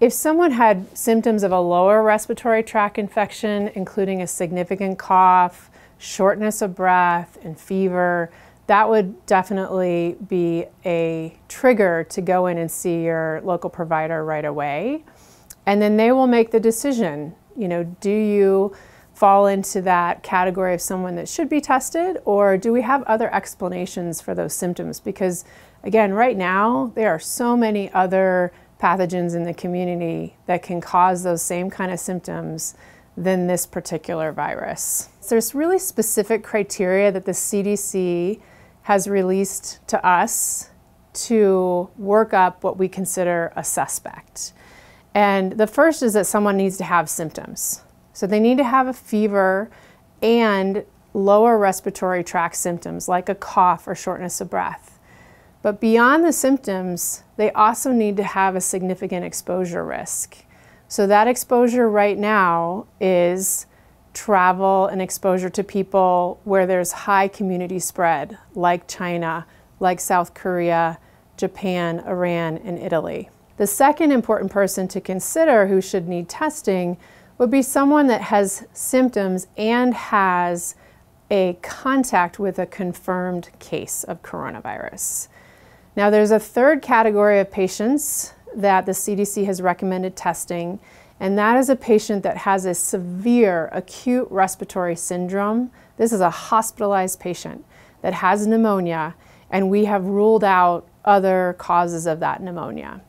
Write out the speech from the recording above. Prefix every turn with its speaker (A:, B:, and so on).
A: If someone had symptoms of a lower respiratory tract infection, including a significant cough, shortness of breath, and fever, that would definitely be a trigger to go in and see your local provider right away. And then they will make the decision, you know, do you fall into that category of someone that should be tested or do we have other explanations for those symptoms? Because again, right now there are so many other pathogens in the community that can cause those same kind of symptoms than this particular virus. So There's really specific criteria that the CDC has released to us to work up what we consider a suspect. And the first is that someone needs to have symptoms. So they need to have a fever and lower respiratory tract symptoms like a cough or shortness of breath. But beyond the symptoms, they also need to have a significant exposure risk. So that exposure right now is travel and exposure to people where there's high community spread, like China, like South Korea, Japan, Iran, and Italy. The second important person to consider who should need testing would be someone that has symptoms and has a contact with a confirmed case of coronavirus. Now, there's a third category of patients that the CDC has recommended testing, and that is a patient that has a severe acute respiratory syndrome. This is a hospitalized patient that has pneumonia, and we have ruled out other causes of that pneumonia.